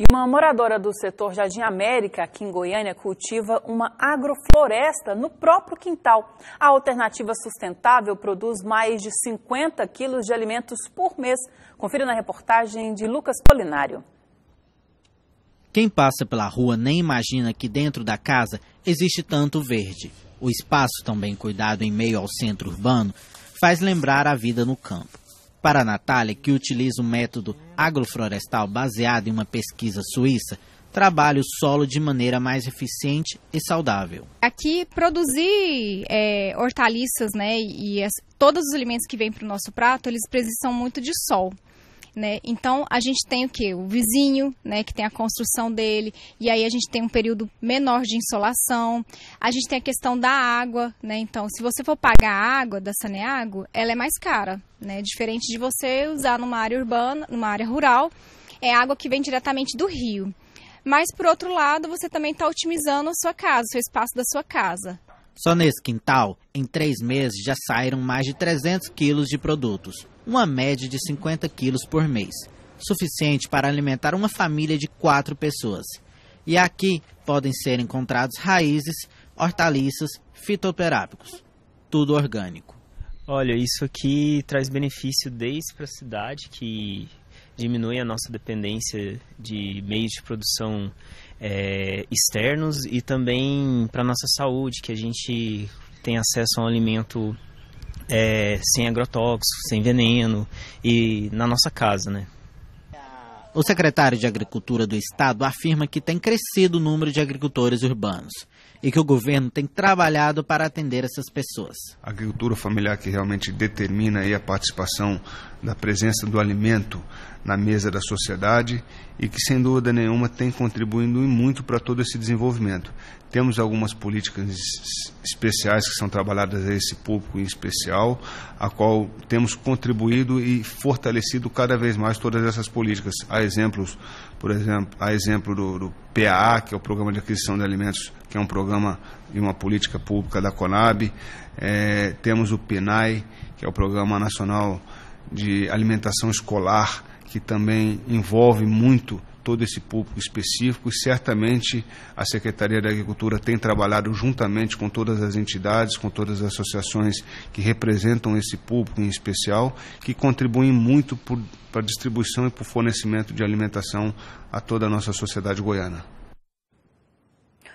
E uma moradora do setor Jardim América, aqui em Goiânia, cultiva uma agrofloresta no próprio quintal. A alternativa sustentável produz mais de 50 quilos de alimentos por mês. Confira na reportagem de Lucas Polinário. Quem passa pela rua nem imagina que dentro da casa existe tanto verde. O espaço, tão bem cuidado em meio ao centro urbano, faz lembrar a vida no campo. Para a Natália, que utiliza o método agroflorestal baseado em uma pesquisa suíça, trabalha o solo de maneira mais eficiente e saudável. Aqui, produzir é, hortaliças né, e as, todos os alimentos que vêm para o nosso prato, eles precisam muito de sol né? Então a gente tem o que? O vizinho, né? Que tem a construção dele, e aí a gente tem um período menor de insolação. A gente tem a questão da água, né? Então, se você for pagar a água da Saneago, ela é mais cara, né? Diferente de você usar numa área urbana, numa área rural, é água que vem diretamente do rio. Mas, por outro lado, você também está otimizando a sua casa, o seu espaço da sua casa. Só nesse quintal, em três meses, já saíram mais de 300 quilos de produtos, uma média de 50 quilos por mês, suficiente para alimentar uma família de quatro pessoas. E aqui podem ser encontrados raízes, hortaliças, fitoterápicos, tudo orgânico. Olha, isso aqui traz benefício desde para a cidade, que diminui a nossa dependência de meios de produção é, externos e também para a nossa saúde, que a gente tem acesso a um alimento é, sem agrotóxicos, sem veneno e na nossa casa, né? O secretário de Agricultura do Estado afirma que tem crescido o número de agricultores urbanos e que o governo tem trabalhado para atender essas pessoas. A agricultura familiar que realmente determina a participação da presença do alimento na mesa da sociedade e que, sem dúvida nenhuma, tem contribuído muito para todo esse desenvolvimento. Temos algumas políticas especiais que são trabalhadas a esse público em especial, a qual temos contribuído e fortalecido cada vez mais todas essas políticas. Há exemplos, por exemplo, há exemplo do, do PAA, que é o Programa de Aquisição de Alimentos, que é um programa e uma política pública da Conab. É, temos o PNAE, que é o Programa Nacional de Alimentação Escolar, que também envolve muito todo esse público específico e certamente a Secretaria da Agricultura tem trabalhado juntamente com todas as entidades, com todas as associações que representam esse público em especial, que contribuem muito para a distribuição e para o fornecimento de alimentação a toda a nossa sociedade goiana.